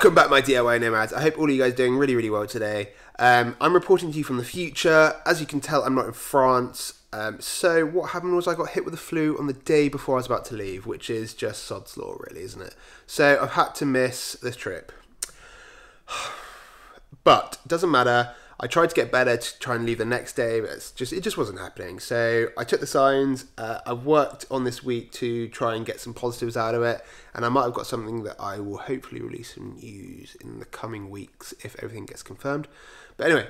Welcome back, my DIY nomads. I hope all of you guys are doing really, really well today. Um, I'm reporting to you from the future. As you can tell, I'm not in France. Um, so what happened was I got hit with the flu on the day before I was about to leave, which is just sod's law, really, isn't it? So I've had to miss this trip. But doesn't matter. I tried to get better to try and leave the next day, but it's just it just wasn't happening. So I took the signs. Uh, I worked on this week to try and get some positives out of it, and I might have got something that I will hopefully release and use in the coming weeks if everything gets confirmed. But anyway,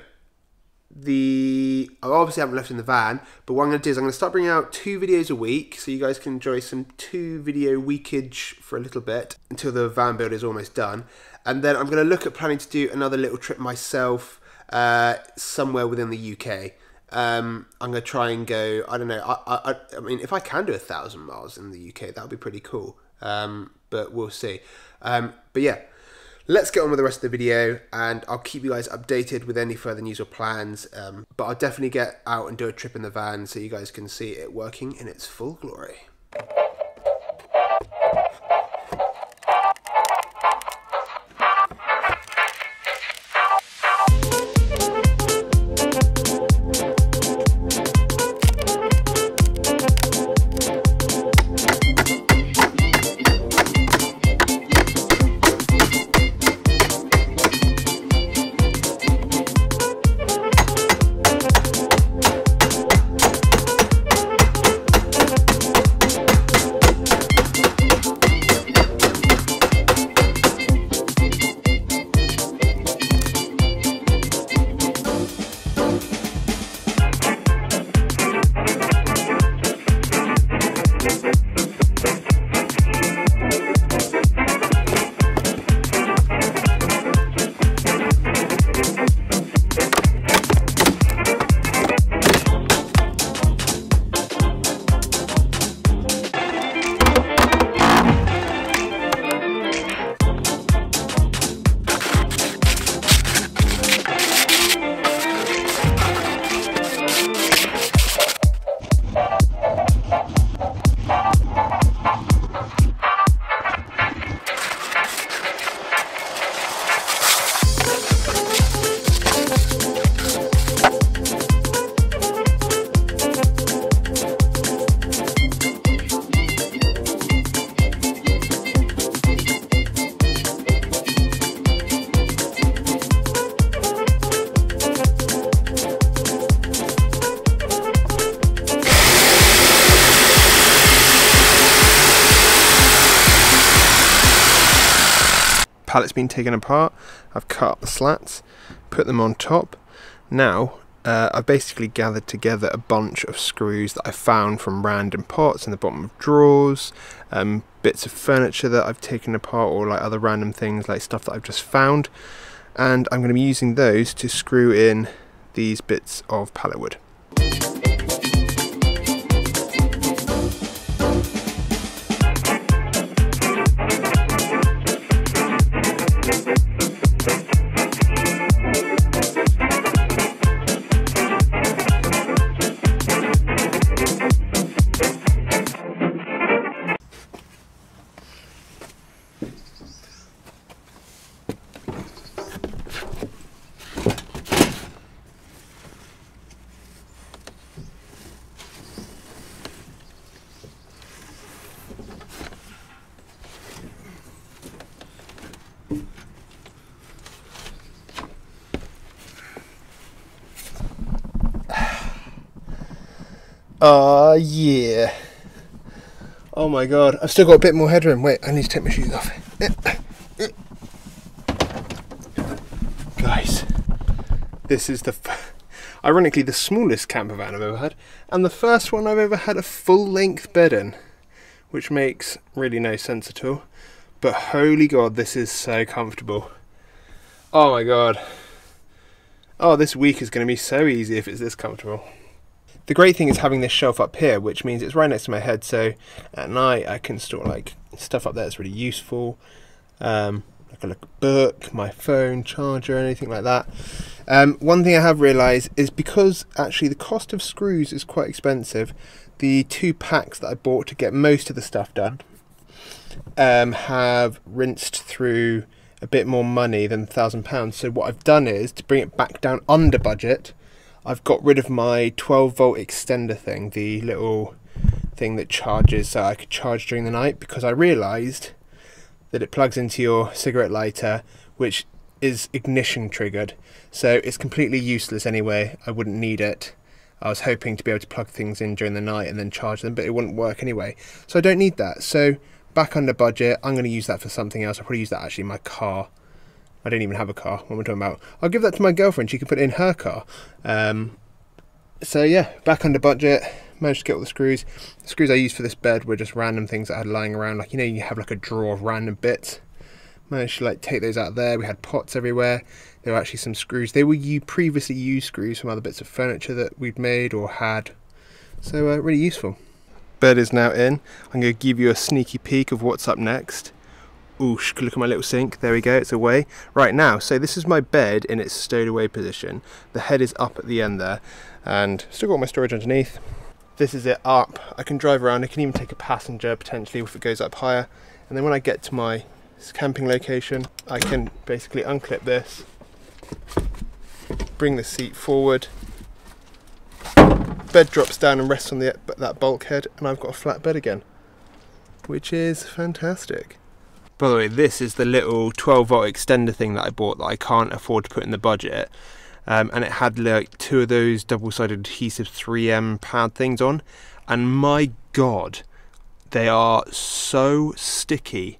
the I obviously haven't left in the van, but what I'm going to do is I'm going to start bringing out two videos a week, so you guys can enjoy some two video weekage for a little bit until the van build is almost done, and then I'm going to look at planning to do another little trip myself uh, somewhere within the UK. Um, I'm to try and go. I don't know. I, I, I mean, if I can do a thousand miles in the UK, that would be pretty cool. Um, but we'll see. Um, but yeah, let's get on with the rest of the video, and I'll keep you guys updated with any further news or plans. Um, but I'll definitely get out and do a trip in the van so you guys can see it working in its full glory. Pallet's been taken apart. I've cut up the slats, put them on top. Now, uh, I've basically gathered together a bunch of screws that I found from random pots in the bottom of drawers, um, bits of furniture that I've taken apart, or like other random things like stuff that I've just found. And I'm going to be using those to screw in these bits of pallet wood. Ah, yeah. Oh my god, I've still got a bit more headroom. Wait, I need to take my shoes off. Guys, this is the, ironically, the smallest camper van I've ever had, and the first one I've ever had a full length bed in, which makes really no sense at all. But holy god, this is so comfortable. Oh my god. Oh, this week is going to be so easy if it's this comfortable. The great thing is having this shelf up here, which means it's right next to my head, so at night I can store like stuff up there that's really useful. Um, like a book, my phone, charger, anything like that. Um, one thing I have realised is because actually the cost of screws is quite expensive, the two packs that I bought to get most of the stuff done um, have rinsed through a bit more money than thousand pounds. So what I've done is to bring it back down under budget. I've got rid of my 12 volt extender thing, the little thing that charges so I could charge during the night because I realised that it plugs into your cigarette lighter, which is ignition triggered. So it's completely useless anyway. I wouldn't need it. I was hoping to be able to plug things in during the night and then charge them, but it wouldn't work anyway. So I don't need that. So back under budget, I'm going to use that for something else. I'll probably use that actually in my car. I don't even have a car. What am I talking about? I'll give that to my girlfriend. She can put it in her car. Um, so yeah, back under budget. Managed to get all the screws. The screws I used for this bed were just random things that I had lying around. Like you know, you have like a drawer of random bits. Managed to like take those out there. We had pots everywhere. There were actually some screws. They were previously used screws from other bits of furniture that we'd made or had. So uh, really useful. Bed is now in. I'm going to give you a sneaky peek of what's up next. Oosh, look at my little sink. There we go, it's away. Right now, so this is my bed in its stowed away position. The head is up at the end there, and still got my storage underneath. This is it up. I can drive around, I can even take a passenger potentially if it goes up higher. And then when I get to my camping location, I can basically unclip this, bring the seat forward, bed drops down and rests on the, that bulkhead, and I've got a flat bed again, which is fantastic. By the way, this is the little 12 volt extender thing that I bought that I can't afford to put in the budget. Um, and it had like two of those double-sided adhesive 3M pad things on and my god they are so sticky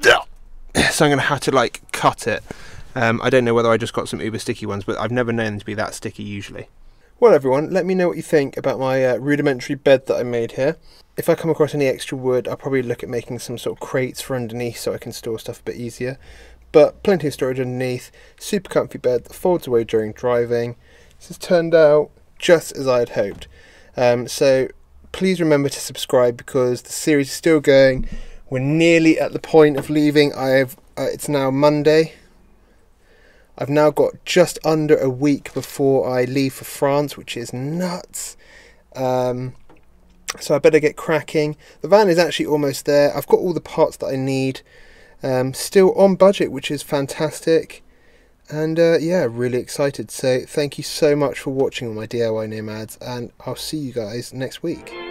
so I'm going to have to like cut it. Um, I don't know whether I just got some uber sticky ones, but I've never known them to be that sticky usually. Well, everyone, let me know what you think about my uh, rudimentary bed that I made here. If I come across any extra wood, I'll probably look at making some sort of crates for underneath so I can store stuff a bit easier. But plenty of storage underneath, super comfy bed that folds away during driving. This has turned out just as I had hoped. Um, so please remember to subscribe because the series is still going. We're nearly at the point of leaving. I've uh, it's now Monday. I've now got just under a week before I leave for France, which is nuts. Um, so I better get cracking. The van is actually almost there. I've got all the parts that I need. Um, still on budget, which is fantastic. And uh, yeah, really excited. So thank you so much for watching all my DIY nomads, and I'll see you guys next week.